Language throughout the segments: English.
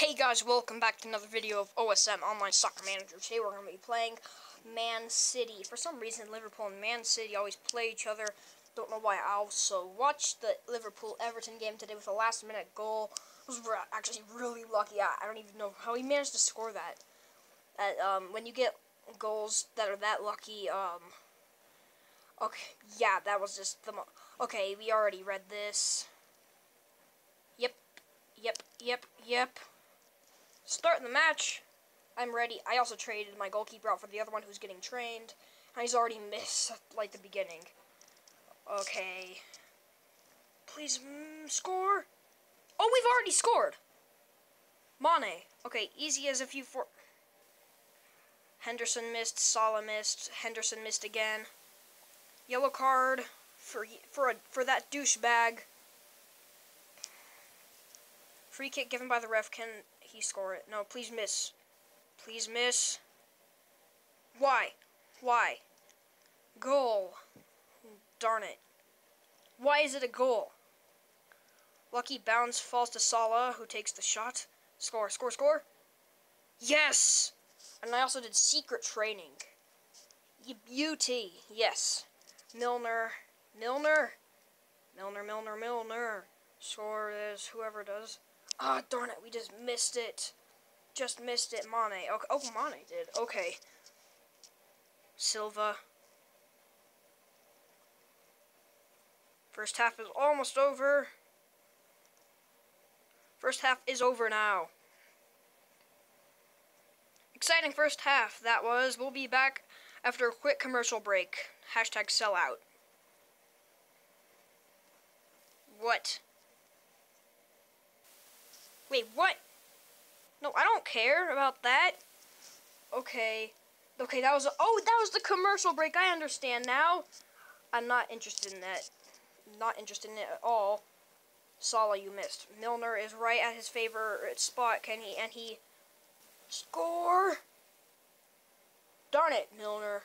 Hey guys, welcome back to another video of OSM Online Soccer Manager. Today we're going to be playing Man City. For some reason, Liverpool and Man City always play each other. Don't know why. I also watched the Liverpool-Everton game today with a last-minute goal. Was actually really lucky. I don't even know how he managed to score that. That um, when you get goals that are that lucky, um, okay, yeah, that was just the. okay, we already read this. Yep, yep, yep, yep. Starting the match. I'm ready. I also traded my goalkeeper out for the other one who's getting trained. And he's already missed, like, the beginning. Okay. Please, mm, score. Oh, we've already scored. Mane. Okay, easy as if you for... Henderson missed, Salah missed, Henderson missed again. Yellow card for for a, for that douchebag. Free kick given by the ref. Can he score it? No, please miss. Please miss. Why? Why? Goal. Darn it. Why is it a goal? Lucky bounce falls to Salah, who takes the shot. Score, score, score. Yes! And I also did secret training. Beauty. yes. Milner, Milner, Milner, Milner, Milner. Score is whoever does. Ah, oh, darn it, we just missed it. Just missed it, Mane. Okay. Oh, Mane did. Okay. Silva. First half is almost over. First half is over now. Exciting first half that was. We'll be back after a quick commercial break. Hashtag sellout. What? Wait, what? No, I don't care about that. Okay. Okay, that was... A, oh, that was the commercial break. I understand now. I'm not interested in that. Not interested in it at all. Salah, you missed. Milner is right at his favorite spot. Can he... And he... Score! Darn it, Milner.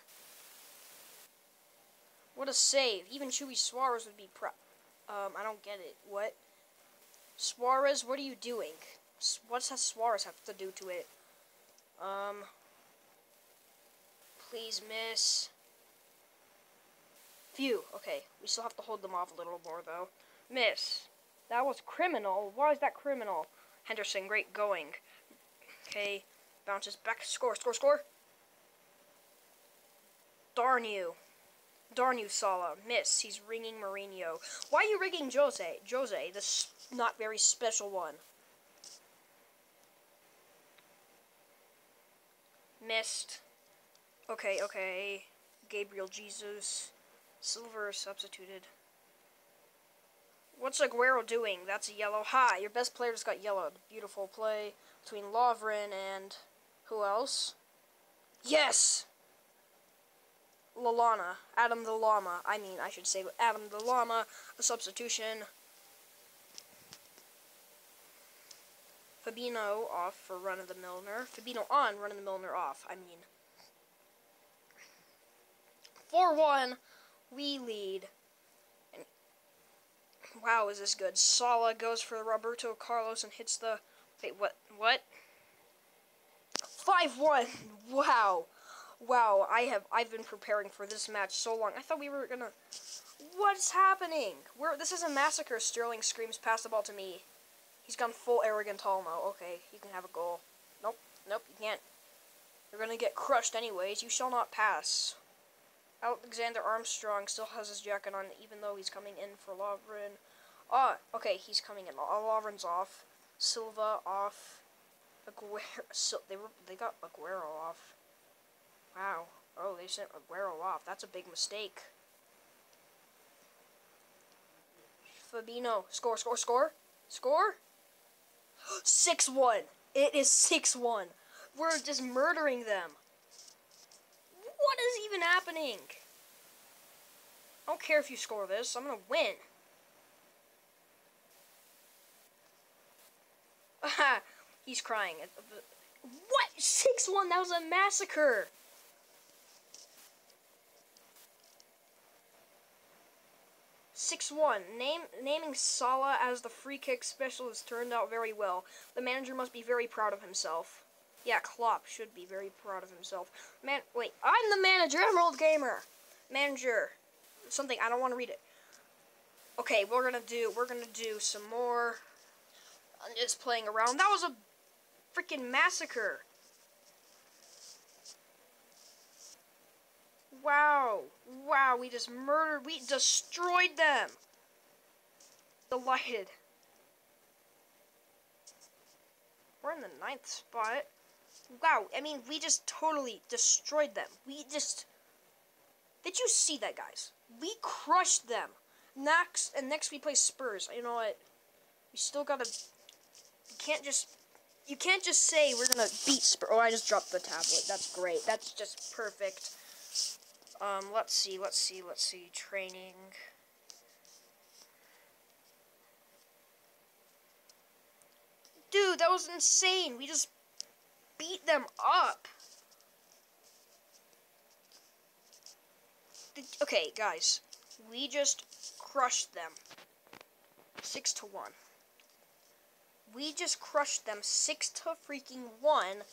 What a save. Even Chewy Suarez would be proud. Um, I don't get it. What? Suarez, what are you doing? What does Suarez have to do to it? Um, please miss. Phew, okay. We still have to hold them off a little more, though. Miss. That was criminal. Why is that criminal? Henderson, great going. Okay, bounces back. Score, score, score. Darn you. Darn you, Salah. Miss. He's ringing Mourinho. Why are you ringing Jose? Jose, this not very special one. Missed. Okay, okay. Gabriel Jesus. Silva substituted. What's Aguero doing? That's a yellow. Hi, your best player just got yellowed. Beautiful play between Lovren and who else? Yes! Lallana. Adam the Llama. I mean, I should say Adam the Llama. A substitution. Fabinho off for run of the Milner. Fabinho on, run of the Milner off. I mean, 4-1, we lead. And wow, is this good? Salah goes for Roberto Carlos and hits the. Wait, what? What? 5-1. Wow. Wow, I have I've been preparing for this match so long. I thought we were gonna What's happening? We're this is a massacre. Sterling screams pass the ball to me. He's gone full arrogant Olmo. Okay, you can have a goal. Nope, nope, you can't. You're gonna get crushed anyways. You shall not pass. Alexander Armstrong still has his jacket on, even though he's coming in for Lovren. Ah, okay, he's coming in. Lovren's off. Silva off. Aguero. So they were they got Aguero off. Wow. Oh, they sent Aguero off. That's a big mistake. Fabinho. score, score, score, score. 6-1. It is 6-1. We're just murdering them. What is even happening? I don't care if you score this. I'm going to win. He's crying. What? 6-1? That was a massacre. Six one. Name naming Salah as the free kick specialist turned out very well. The manager must be very proud of himself. Yeah, Klopp should be very proud of himself. Man, wait, I'm the manager, Emerald Gamer. Manager, something I don't want to read it. Okay, we're gonna do we're gonna do some more. I'm just playing around. That was a freaking massacre. Wow. Wow, we just murdered, we destroyed them. Delighted. We're in the ninth spot. Wow, I mean, we just totally destroyed them. We just... Did you see that, guys? We crushed them. Next, and next we play Spurs. You know what? We still gotta... You can't just... You can't just say we're gonna beat Spurs. Oh, I just dropped the tablet. That's great. That's just perfect. Um, let's see, let's see, let's see. Training. Dude, that was insane. We just beat them up. Okay, guys. We just crushed them. Six to one. We just crushed them six to freaking one.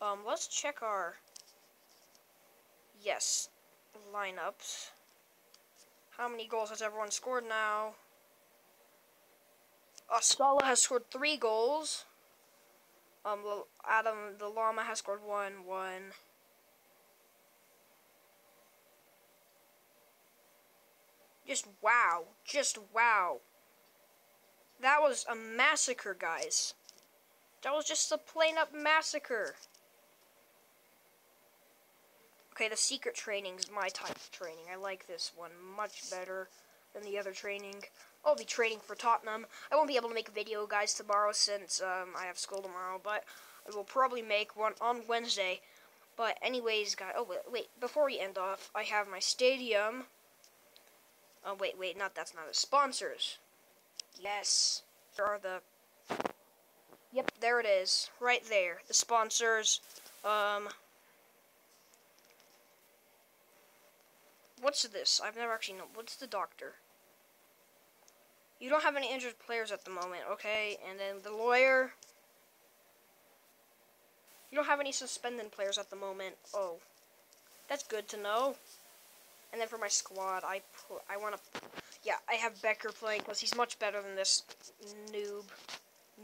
Um, let's check our... Yes, lineups. How many goals has everyone scored now? Asala has scored three goals. Um, Adam the Llama has scored one, one. Just wow. Just wow. That was a massacre, guys. That was just a plain up massacre. Okay, the secret training is my type of training. I like this one much better than the other training. I'll be training for Tottenham. I won't be able to make a video, guys, tomorrow since um, I have school tomorrow, but I will probably make one on Wednesday. But anyways, guys, oh, wait, wait, before we end off, I have my stadium. Oh, wait, wait, not, that's not the sponsors. Yes, there are the, yep, there it is, right there, the sponsors, um, What's this? I've never actually known. What's the doctor? You don't have any injured players at the moment, okay? And then the lawyer. You don't have any suspended players at the moment. Oh. That's good to know. And then for my squad, I put, I want to, yeah, I have Becker playing because he's much better than this noob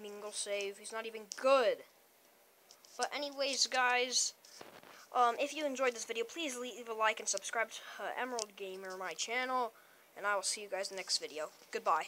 Mingle save. He's not even good. But anyways, guys, um, if you enjoyed this video, please leave a like and subscribe to uh, Emerald Gamer, my channel, and I will see you guys in the next video. Goodbye.